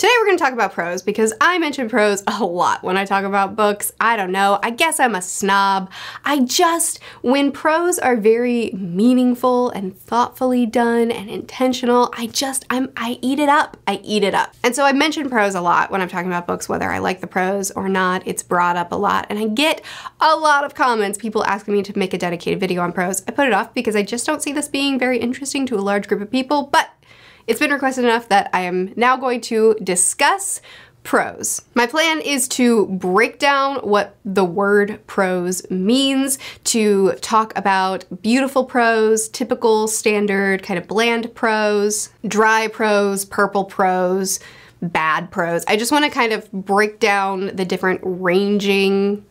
Today we're going to talk about prose because I mention prose a lot when I talk about books. I don't know, I guess I'm a snob. I just, when prose are very meaningful and thoughtfully done and intentional, I just, I'm, I eat it up. I eat it up. And so I mention prose a lot when I'm talking about books, whether I like the prose or not. It's brought up a lot and I get a lot of comments, people asking me to make a dedicated video on prose. I put it off because I just don't see this being very interesting to a large group of people, but it's been requested enough that I am now going to discuss prose. My plan is to break down what the word prose means, to talk about beautiful prose, typical, standard, kind of bland prose, dry prose, purple prose, bad prose. I just want to kind of break down the different ranging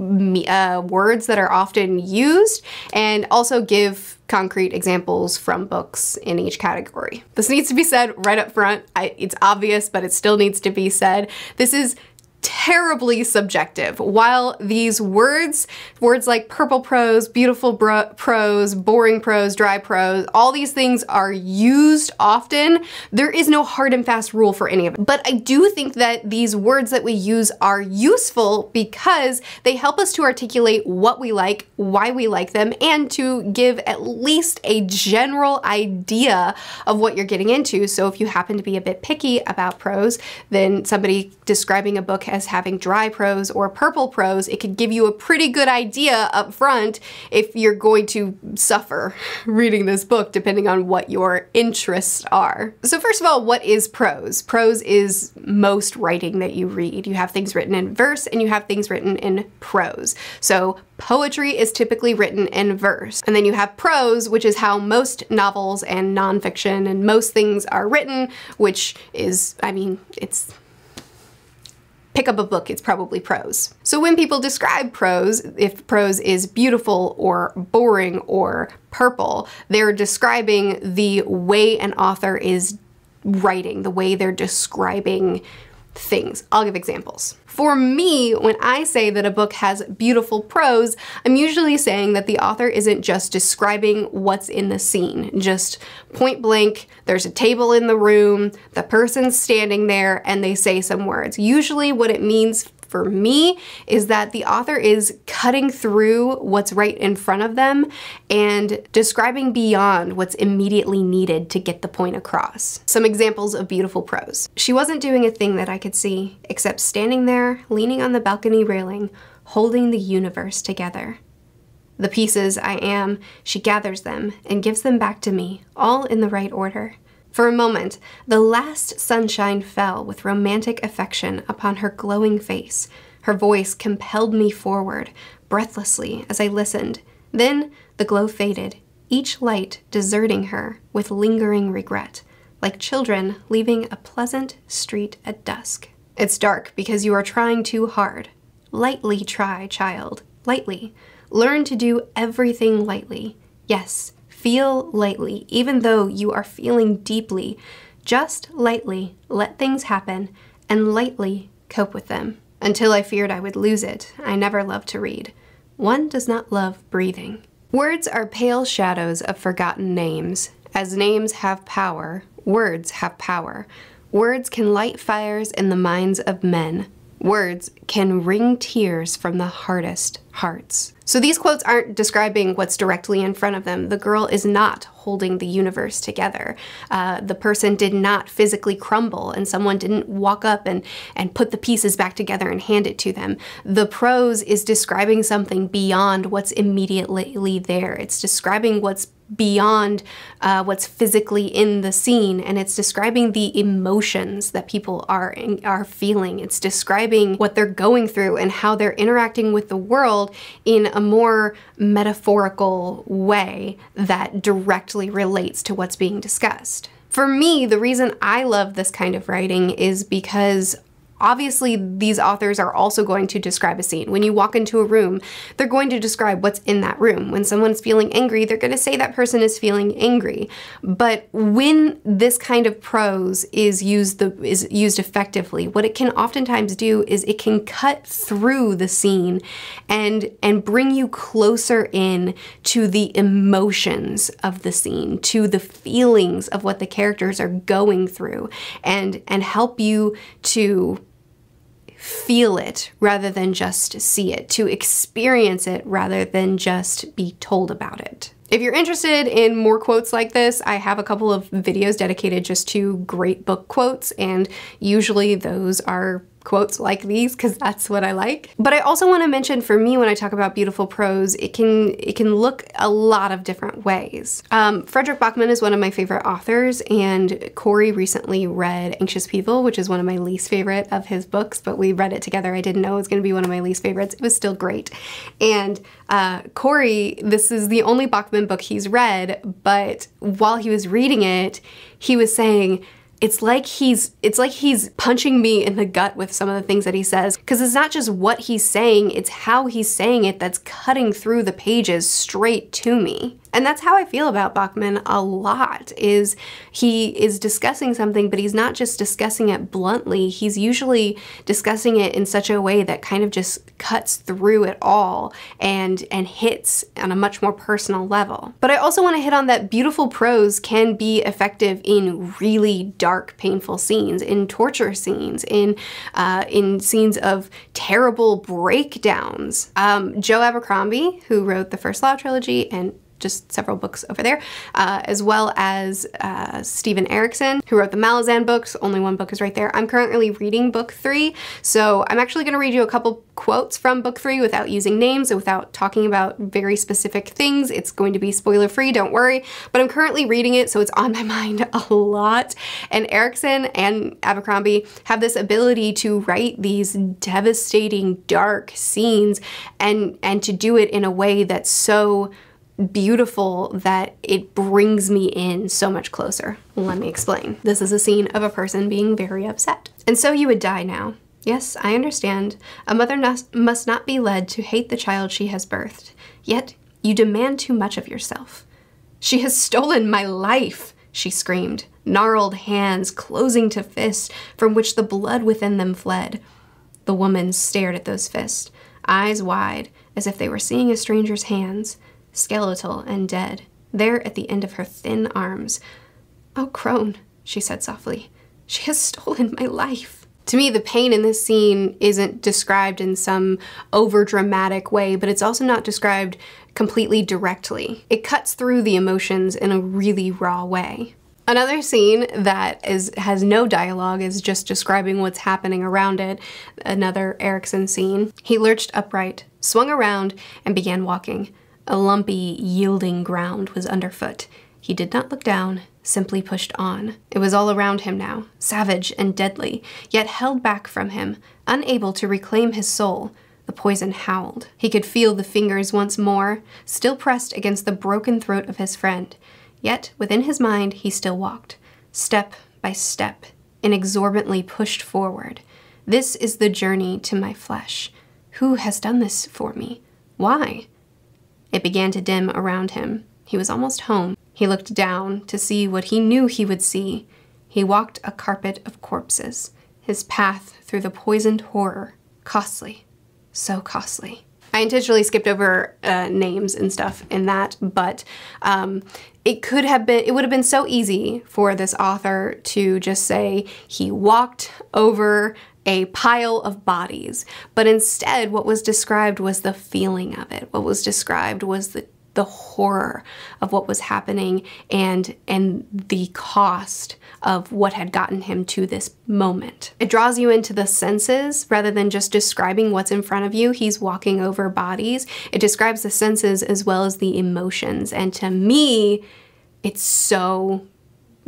uh, words that are often used and also give concrete examples from books in each category. This needs to be said right up front. I, it's obvious, but it still needs to be said. This is terribly subjective. While these words, words like purple prose, beautiful prose, boring prose, dry prose, all these things are used often, there is no hard and fast rule for any of it. But I do think that these words that we use are useful because they help us to articulate what we like, why we like them, and to give at least a general idea of what you're getting into. So if you happen to be a bit picky about prose, then somebody describing a book as having dry prose or purple prose, it could give you a pretty good idea up front if you're going to suffer reading this book depending on what your interests are. So first of all, what is prose? Prose is most writing that you read. You have things written in verse and you have things written in prose. So poetry is typically written in verse. And then you have prose, which is how most novels and nonfiction and most things are written, which is, I mean, it's pick up a book, it's probably prose. So when people describe prose, if prose is beautiful or boring or purple, they're describing the way an author is writing, the way they're describing things. I'll give examples. For me, when I say that a book has beautiful prose, I'm usually saying that the author isn't just describing what's in the scene, just point blank, there's a table in the room, the person's standing there, and they say some words. Usually what it means for me is that the author is cutting through what's right in front of them and describing beyond what's immediately needed to get the point across. Some examples of beautiful prose. She wasn't doing a thing that I could see, except standing there, leaning on the balcony railing, holding the universe together. The pieces I am, she gathers them and gives them back to me, all in the right order. For a moment, the last sunshine fell with romantic affection upon her glowing face. Her voice compelled me forward, breathlessly, as I listened. Then the glow faded, each light deserting her with lingering regret, like children leaving a pleasant street at dusk. It's dark because you are trying too hard. Lightly try, child, lightly. Learn to do everything lightly. Yes, Feel lightly, even though you are feeling deeply. Just lightly let things happen and lightly cope with them. Until I feared I would lose it, I never loved to read. One does not love breathing. Words are pale shadows of forgotten names. As names have power, words have power. Words can light fires in the minds of men. Words can wring tears from the hardest hearts. So these quotes aren't describing what's directly in front of them. The girl is not holding the universe together. Uh, the person did not physically crumble and someone didn't walk up and, and put the pieces back together and hand it to them. The prose is describing something beyond what's immediately there. It's describing what's beyond uh, what's physically in the scene. And it's describing the emotions that people are are feeling. It's describing what they're going through and how they're interacting with the world in a more metaphorical way that directly relates to what's being discussed. For me the reason I love this kind of writing is because Obviously, these authors are also going to describe a scene. When you walk into a room, they're going to describe what's in that room. When someone's feeling angry, they're going to say that person is feeling angry. But when this kind of prose is used the is used effectively, what it can oftentimes do is it can cut through the scene and and bring you closer in to the emotions of the scene, to the feelings of what the characters are going through and and help you to feel it rather than just see it, to experience it rather than just be told about it. If you're interested in more quotes like this, I have a couple of videos dedicated just to great book quotes, and usually those are quotes like these because that's what I like. But I also want to mention for me when I talk about beautiful prose, it can it can look a lot of different ways. Um, Fredrik Backman is one of my favorite authors and Corey recently read Anxious People, which is one of my least favorite of his books, but we read it together. I didn't know it was going to be one of my least favorites. It was still great. And uh, Corey, this is the only Backman book he's read, but while he was reading it, he was saying, it's like he's it's like he's punching me in the gut with some of the things that he says. Because it's not just what he's saying it's how he's saying it that's cutting through the pages straight to me and that's how I feel about Backman a lot is he is discussing something but he's not just discussing it bluntly he's usually discussing it in such a way that kind of just cuts through it all and and hits on a much more personal level. But I also want to hit on that beautiful prose can be effective in really dark painful scenes, in torture scenes, in uh, in scenes of terrible breakdowns. Um, Joe Abercrombie, who wrote the first Law trilogy and just several books over there, uh, as well as uh, Steven Erikson, who wrote the Malazan books. Only one book is right there. I'm currently reading book three, so I'm actually going to read you a couple quotes from book three without using names and without talking about very specific things. It's going to be spoiler free, don't worry, but I'm currently reading it, so it's on my mind a lot. And Erikson and Abercrombie have this ability to write these devastating, dark scenes and, and to do it in a way that's so beautiful that it brings me in so much closer. Let me explain. This is a scene of a person being very upset. And so you would die now. Yes, I understand. A mother must not be led to hate the child she has birthed. Yet, you demand too much of yourself. She has stolen my life, she screamed, gnarled hands closing to fists from which the blood within them fled. The woman stared at those fists, eyes wide, as if they were seeing a stranger's hands skeletal and dead, there at the end of her thin arms. Oh, Crone, she said softly, she has stolen my life. To me, the pain in this scene isn't described in some over-dramatic way, but it's also not described completely directly. It cuts through the emotions in a really raw way. Another scene that is has no dialogue is just describing what's happening around it. Another Erikson scene. He lurched upright, swung around, and began walking. A lumpy, yielding ground was underfoot. He did not look down, simply pushed on. It was all around him now, savage and deadly, yet held back from him, unable to reclaim his soul. The poison howled. He could feel the fingers once more, still pressed against the broken throat of his friend. Yet, within his mind, he still walked, step by step, inexorably pushed forward. This is the journey to my flesh. Who has done this for me? Why? It began to dim around him. He was almost home. He looked down to see what he knew he would see. He walked a carpet of corpses, his path through the poisoned horror. Costly. So costly. I intentionally skipped over uh, names and stuff in that, but um, it could have been, it would have been so easy for this author to just say he walked over a pile of bodies. But instead, what was described was the feeling of it. What was described was the the horror of what was happening and and the cost of what had gotten him to this moment. It draws you into the senses rather than just describing what's in front of you. He's walking over bodies. It describes the senses as well as the emotions. And to me, it's so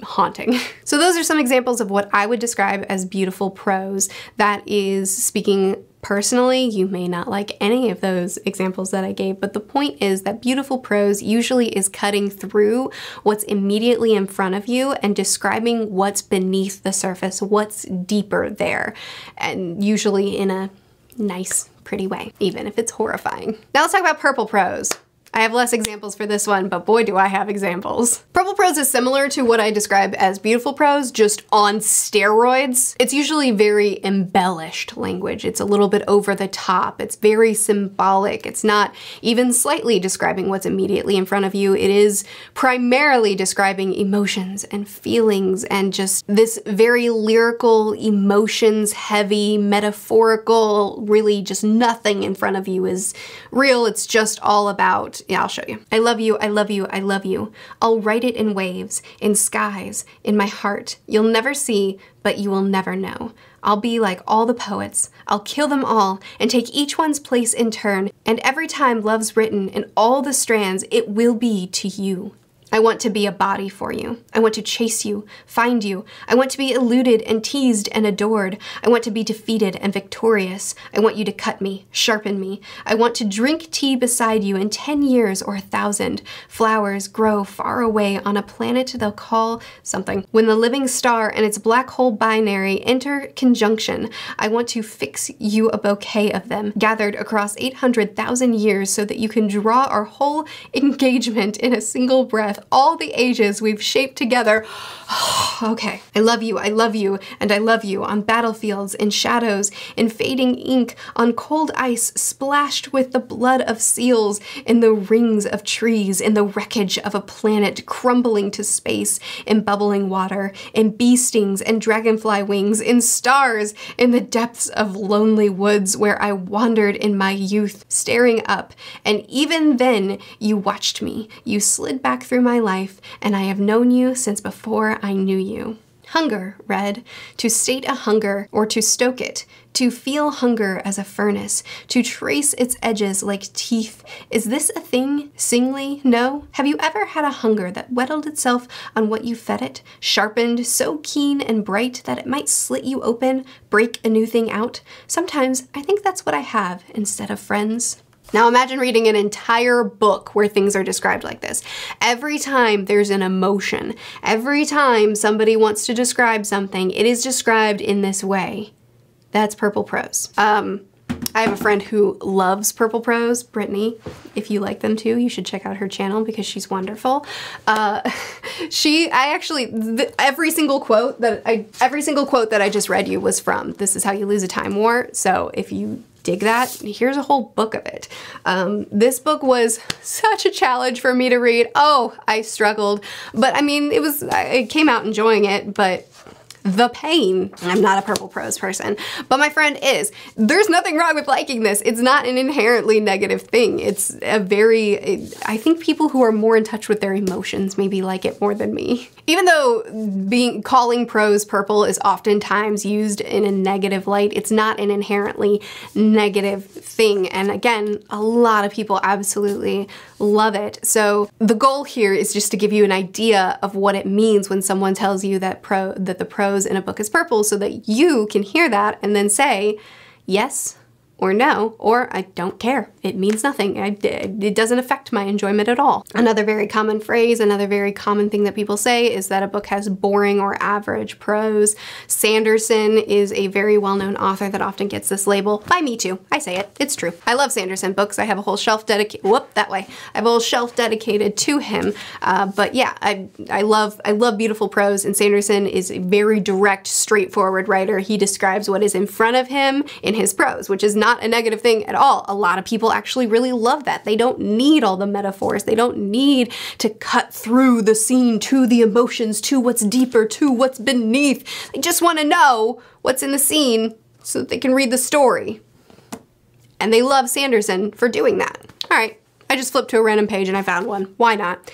haunting. So those are some examples of what I would describe as beautiful prose that is speaking Personally, you may not like any of those examples that I gave, but the point is that beautiful prose usually is cutting through what's immediately in front of you and describing what's beneath the surface, what's deeper there, and usually in a nice, pretty way, even if it's horrifying. Now let's talk about purple prose. I have less examples for this one, but boy do I have examples. Purple prose is similar to what I describe as beautiful prose, just on steroids. It's usually very embellished language. It's a little bit over the top. It's very symbolic. It's not even slightly describing what's immediately in front of you. It is primarily describing emotions and feelings and just this very lyrical, emotions heavy, metaphorical, really just nothing in front of you is real. It's just all about yeah, I'll show you. I love you, I love you, I love you. I'll write it in waves, in skies, in my heart. You'll never see, but you will never know. I'll be like all the poets. I'll kill them all and take each one's place in turn. And every time love's written in all the strands, it will be to you. I want to be a body for you. I want to chase you, find you. I want to be eluded and teased and adored. I want to be defeated and victorious. I want you to cut me, sharpen me. I want to drink tea beside you in 10 years or a thousand. Flowers grow far away on a planet they'll call something. When the living star and its black hole binary enter conjunction, I want to fix you a bouquet of them, gathered across 800,000 years so that you can draw our whole engagement in a single breath all the ages we've shaped together. okay, I love you, I love you, and I love you on battlefields, in shadows, in fading ink, on cold ice splashed with the blood of seals, in the rings of trees, in the wreckage of a planet crumbling to space, in bubbling water, in bee stings and dragonfly wings, in stars, in the depths of lonely woods where I wandered in my youth, staring up, and even then you watched me. You slid back through my life, and I have known you since before I knew you. Hunger, read, to state a hunger or to stoke it, to feel hunger as a furnace, to trace its edges like teeth. Is this a thing, singly? No? Have you ever had a hunger that whetted itself on what you fed it, sharpened, so keen and bright that it might slit you open, break a new thing out? Sometimes I think that's what I have instead of friends. Now imagine reading an entire book where things are described like this. Every time there's an emotion, every time somebody wants to describe something, it is described in this way. That's purple prose. Um, I have a friend who loves purple prose, Brittany. If you like them too, you should check out her channel because she's wonderful. Uh, she, I actually, the, every single quote that I, every single quote that I just read you was from This Is How You Lose a Time War. So if you dig that? Here's a whole book of it. Um, this book was such a challenge for me to read. Oh, I struggled. But I mean, it was, I came out enjoying it, but the pain. I'm not a purple prose person, but my friend is. There's nothing wrong with liking this. It's not an inherently negative thing. It's a very, I think people who are more in touch with their emotions maybe like it more than me. Even though being calling prose purple is oftentimes used in a negative light, it's not an inherently negative thing. And again, a lot of people absolutely love it. So the goal here is just to give you an idea of what it means when someone tells you that pro that the prose in a book is purple so that you can hear that and then say, yes, or no, or I don't care. It means nothing. I, it doesn't affect my enjoyment at all. Another very common phrase, another very common thing that people say is that a book has boring or average prose. Sanderson is a very well-known author that often gets this label. By me too. I say it. It's true. I love Sanderson books. I have a whole shelf dedicated, whoop, that way. I have a whole shelf dedicated to him. Uh, but yeah, I, I love, I love beautiful prose and Sanderson is a very direct, straightforward writer. He describes what is in front of him in his prose, which is not not a negative thing at all. A lot of people actually really love that. They don't need all the metaphors. They don't need to cut through the scene to the emotions, to what's deeper, to what's beneath. They just want to know what's in the scene so that they can read the story. And they love Sanderson for doing that. All right, I just flipped to a random page and I found one. Why not?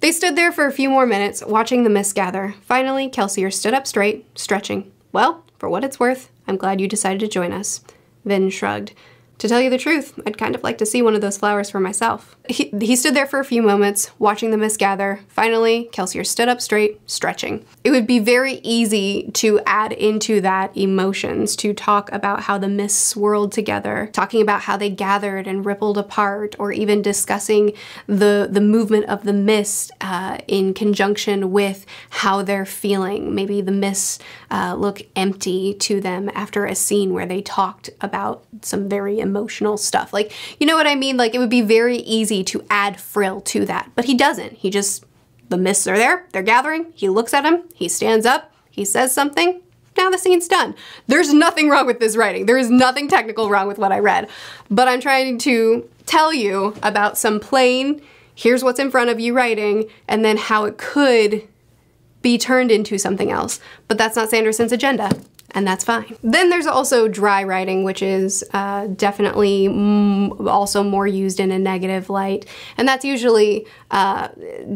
They stood there for a few more minutes, watching the mist gather. Finally, Kelsier stood up straight, stretching. Well, for what it's worth, I'm glad you decided to join us. Vin shrugged. To tell you the truth, I'd kind of like to see one of those flowers for myself. He, he stood there for a few moments, watching the mist gather. Finally, Kelsier stood up straight, stretching. It would be very easy to add into that emotions, to talk about how the mists swirled together, talking about how they gathered and rippled apart, or even discussing the, the movement of the mist uh, in conjunction with how they're feeling. Maybe the mists uh, look empty to them after a scene where they talked about some very emotional stuff. Like, you know what I mean? Like, it would be very easy to add frill to that, but he doesn't. He just, the mists are there, they're gathering, he looks at him, he stands up, he says something, now the scene's done. There's nothing wrong with this writing. There is nothing technical wrong with what I read, but I'm trying to tell you about some plain, here's what's in front of you writing, and then how it could be turned into something else. But that's not Sanderson's agenda and that's fine. Then there's also dry writing, which is uh, definitely also more used in a negative light, and that's usually uh,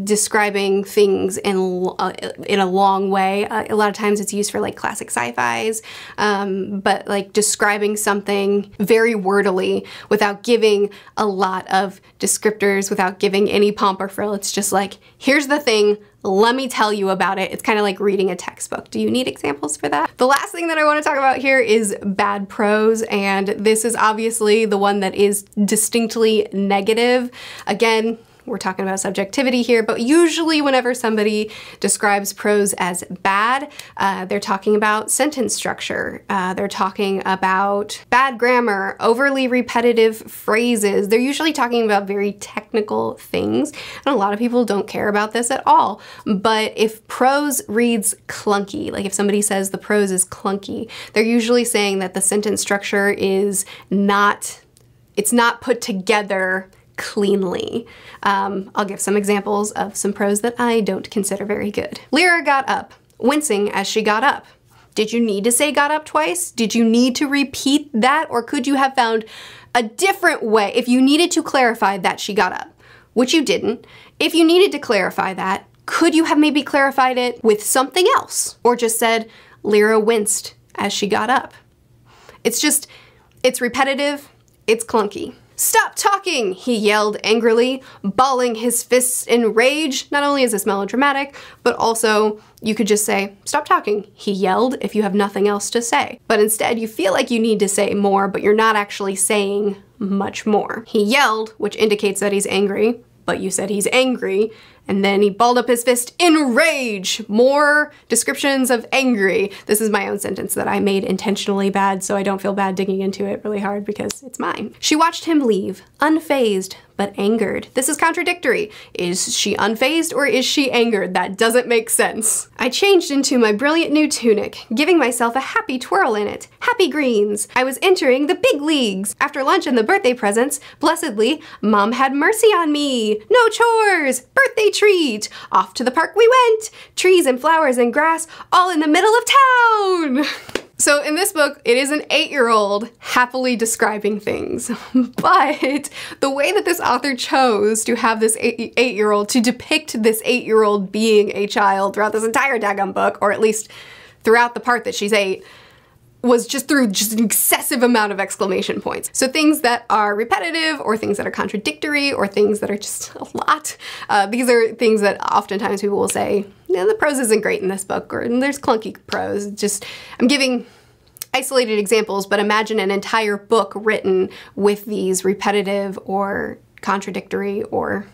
describing things in uh, in a long way. Uh, a lot of times it's used for like classic sci-fi's, um, but like describing something very wordily without giving a lot of descriptors, without giving any pomp or frill. It's just like, here's the thing, let me tell you about it. It's kind of like reading a textbook. Do you need examples for that? The last thing that I want to talk about here is bad prose, and this is obviously the one that is distinctly negative. Again, we're talking about subjectivity here, but usually whenever somebody describes prose as bad, uh, they're talking about sentence structure. Uh, they're talking about bad grammar, overly repetitive phrases. They're usually talking about very technical things, and a lot of people don't care about this at all. But if prose reads clunky, like if somebody says the prose is clunky, they're usually saying that the sentence structure is not, it's not put together cleanly. Um, I'll give some examples of some prose that I don't consider very good. Lyra got up, wincing as she got up. Did you need to say got up twice? Did you need to repeat that? Or could you have found a different way if you needed to clarify that she got up? Which you didn't. If you needed to clarify that, could you have maybe clarified it with something else? Or just said, Lyra winced as she got up? It's just, it's repetitive, it's clunky. Stop talking, he yelled angrily, balling his fists in rage. Not only is this melodramatic, but also you could just say, stop talking, he yelled, if you have nothing else to say. But instead, you feel like you need to say more, but you're not actually saying much more. He yelled, which indicates that he's angry, but you said he's angry, and then he balled up his fist in rage. More descriptions of angry. This is my own sentence that I made intentionally bad, so I don't feel bad digging into it really hard because it's mine. She watched him leave, unfazed, but angered. This is contradictory. Is she unfazed or is she angered? That doesn't make sense. I changed into my brilliant new tunic, giving myself a happy twirl in it. Happy greens. I was entering the big leagues. After lunch and the birthday presents, blessedly, mom had mercy on me. No chores. Birthday treat. Off to the park we went. Trees and flowers and grass all in the middle of town. So in this book, it is an eight-year-old happily describing things, but the way that this author chose to have this eight-year-old, to depict this eight-year-old being a child throughout this entire daggum book, or at least throughout the part that she's eight, was just through just an excessive amount of exclamation points. So things that are repetitive or things that are contradictory or things that are just a lot. Uh, these are things that oftentimes people will say, the prose isn't great in this book or there's clunky prose. Just, I'm giving isolated examples, but imagine an entire book written with these repetitive or contradictory or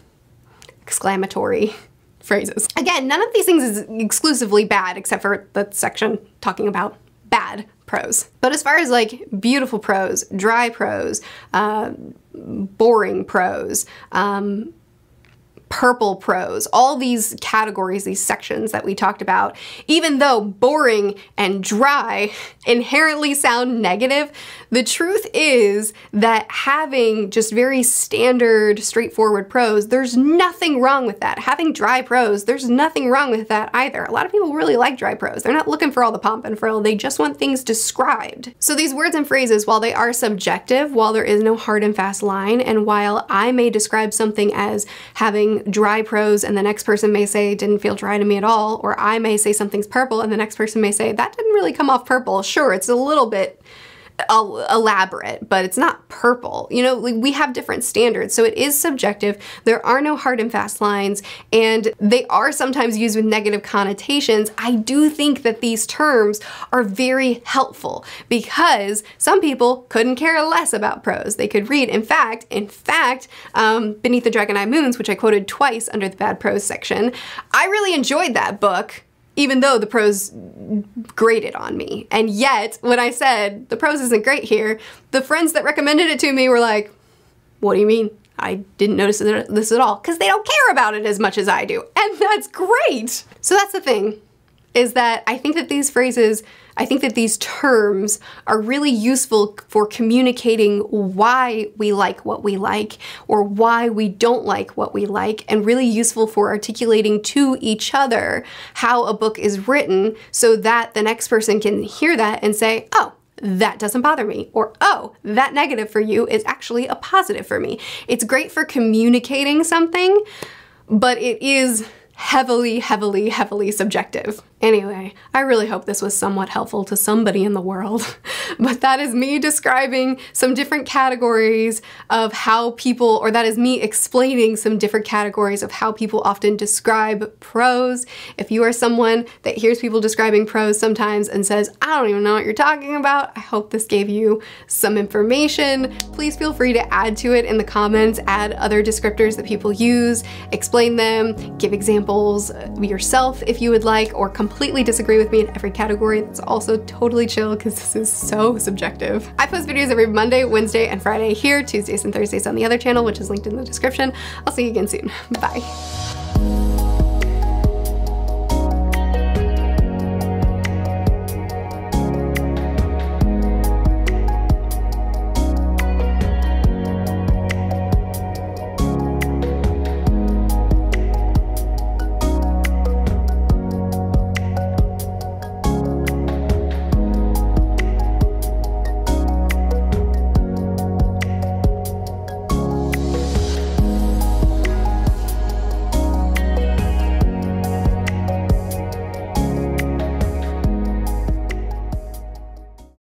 exclamatory phrases. Again, none of these things is exclusively bad except for the section talking about bad prose. But as far as like beautiful prose, dry prose, uh, boring prose, um, purple prose, all these categories, these sections that we talked about, even though boring and dry inherently sound negative, the truth is that having just very standard, straightforward prose, there's nothing wrong with that. Having dry prose, there's nothing wrong with that either. A lot of people really like dry prose. They're not looking for all the pomp and frill, they just want things described. So these words and phrases, while they are subjective, while there is no hard and fast line, and while I may describe something as having dry prose and the next person may say didn't feel dry to me at all, or I may say something's purple and the next person may say that didn't really come off purple. Sure, it's a little bit elaborate, but it's not purple. You know, like we have different standards, so it is subjective. There are no hard and fast lines, and they are sometimes used with negative connotations. I do think that these terms are very helpful because some people couldn't care less about prose. They could read. In fact, in fact, um, Beneath the Dragon Eye Moons, which I quoted twice under the bad prose section, I really enjoyed that book even though the prose grated on me. And yet, when I said the prose isn't great here, the friends that recommended it to me were like, what do you mean? I didn't notice this at all. Because they don't care about it as much as I do. And that's great. So that's the thing, is that I think that these phrases I think that these terms are really useful for communicating why we like what we like or why we don't like what we like, and really useful for articulating to each other how a book is written so that the next person can hear that and say, oh, that doesn't bother me. Or, oh, that negative for you is actually a positive for me. It's great for communicating something, but it is heavily, heavily, heavily subjective. Anyway, I really hope this was somewhat helpful to somebody in the world. but that is me describing some different categories of how people, or that is me explaining some different categories of how people often describe prose. If you are someone that hears people describing prose sometimes and says, I don't even know what you're talking about, I hope this gave you some information. Please feel free to add to it in the comments, add other descriptors that people use, explain them, give examples yourself if you would like, or completely disagree with me in every category, that's also totally chill because this is so subjective. I post videos every Monday, Wednesday, and Friday here, Tuesdays and Thursdays on the other channel, which is linked in the description. I'll see you again soon. Bye.